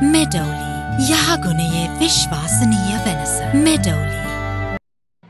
මෙඩවලි යහගුණයේ විශ්වාසනීය වෙනස. මෙඩවලි.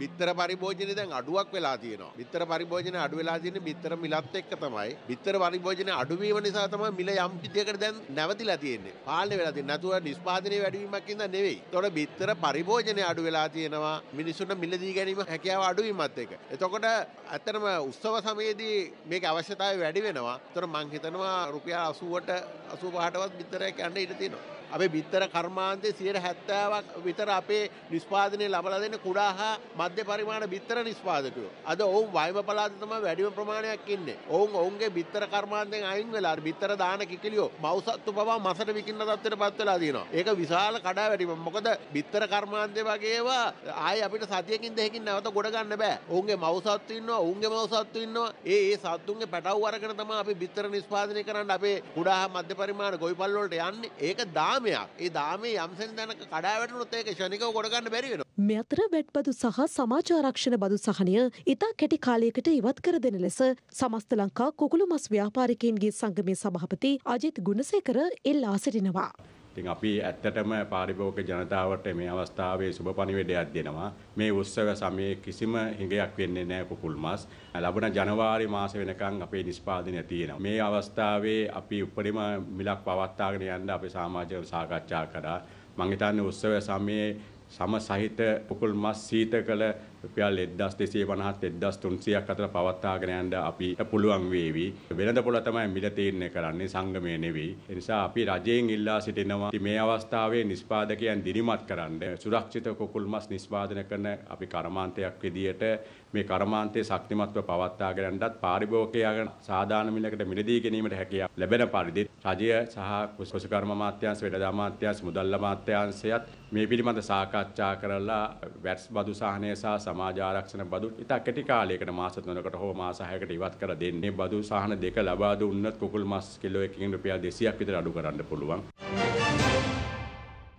බිත්තර පරිභෝජනය දැන් අඩුවක් වෙලා තියෙනවා. බිත්තර පරිභෝජනය අඩු වෙලා තියෙන්නේ බිත්තර මිලත් එක්ක තමයි. බිත්තර පරිභෝජනය අඩු වීම නිසා තමයි මිල යම් විදියකට දැන් නැවතිලා තියෙන්නේ. පාලනය වෙලා තියෙන්නේ. නැතුව නිෂ්පාදනයේ වැඩිවීමක් ඉඳන් නෙවෙයි. ඒතකොට බිත්තර පරිභෝජනය අඩු වෙලා තියෙනවා. මිනිසුන්ට මිල දී ගැනීම හැකියාව අඩු වීමත් එක්ක. එතකොට ඇත්තටම උත්සව සමයේදී මේක අවශ්‍යතාවය වැඩි වෙනවා. ඒතකොට මං හිතනවා රුපියල් 80ට 85ටවත් බිත්තරයක් යන්න ඉඩ තියෙනවා. අපේ බිත්තර කර්මාන්තයේ 70ක් විතර අපේ නිෂ්පාදනය ලබලා දෙන කුඩා හා මධ්‍ය පරිමාණ බිත්තර නිෂ්පාදකයෝ. අද ඔවුන් වයිම පළාත තමයි වැඩිම ප්‍රමාණයක් ඉන්නේ. ඔවුන් ඔවුන්ගේ බිත්තර කර්මාන්තයෙන් අයින් වෙලා බිත්තර දාන කිකිලියෝ මව්සත්තු පවා මසට විකින්න තත්ත්වයට පත් වෙලා තියෙනවා. ඒක විශාල කඩාවැටීමක්. මොකද බිත්තර කර්මාන්තය වගේ ඒවා ආයේ අපිට සතියකින් දෙකකින් නැවත ගොඩ ගන්න බෑ. ඔවුන්ගේ මව්සත්තු ඉන්නවා, ඔවුන්ගේ මව්සත්තු ඉන්නවා. ඒ ඒ සත්තුන්ගේ පැටව් අරගෙන තමයි අපි බිත්තර නිෂ්පාදනය කරන්න අපේ කුඩා හා මධ්‍ය පරිමාණ ගොවිපල් වලට යන්නේ. ඒක දාමයක්. ඒ දාමේ යම්සෙන් දැනක කඩාවැටුනොත් ඒක ශනිකව ගොඩ ගන්න බැරි වෙනවා. මේ අතර වැට්බදු සහ සමාජාරක්ෂණ බදු සහනය ඉතා කෙටි කාලයකට ඉවත් කර දෙන ලෙස සමස්ත ලංකා කුකුළු මස් ව්‍යාපාරිකයන්ගේ සංගමය සභහපති අජිත් ගුණසේකර එල්ලා සිටිනවා. ඉතින් අපි ඇත්තටම පාරිභෝගික ජනතාවට මේ අවස්ථාවේ සුබ පණිවිඩයක් දෙනවා. මේ උත්සව සමයේ කිසිම හිඟයක් වෙන්නේ නැහැ කුකුල් මස්. ලබන ජනවාරි මාස වෙනකන් අපේ නිෂ්පාදනය තියෙනවා. මේ අවස්ථාවේ අපි උපරිම මිලක් පවත්වාගෙන යන්න අපි සමාජය සාකච්ඡා කරා. මම හිතන්නේ උත්සව සමයේ සම සහිත කුකුල් මස් සීතකල රුපියල් 1250 1300ක් අතර පවත්වාගෙන යන්න අපි පුළුවන් වේවි. වෙළඳ පොළ තමයි මිල තීරණය කරන්නේ සංගමය නෙවෙයි. ඒ නිසා අපි රජයෙන් ඉල්ලා සිටිනවා මේ අවස්ථාවේ නිෂ්පාදකයන් දිරිමත් කරන්න සුරක්ෂිත කුකුල් මස් නිෂ්පාදනය කරන අපි කර්මාන්තයක් විදියට මේ කර්මාන්තයේ ශක්තිමත්ව පවත්වාගෙන යන්නත් පාරිභෝගිකයන් සාධාරණ මිලකට මිලදී ගැනීමට හැකියාව ලැබෙන පරිදි රජය සහ කුසකර්ම අමාත්‍යාංශ වෙළඳ අමාත්‍යාංශ මුදල් අමාත්‍යාංශයත් මේ පිළිබඳ සාකච්ඡා කරලා වැට්ස් බදු සහනය සහ සමාජ ආරක්ෂණ බදු ඉතා කෙටි කාලයකට මාස 3කට හෝ මාස 6කට ඉවත් කර දෙන්නේ බදු සහන දෙක ලබා දුන්නත් කුකුල් මස් කිලෝ එකකින් රුපියල් 200ක් විතර අඩු කරන්න පුළුවන්.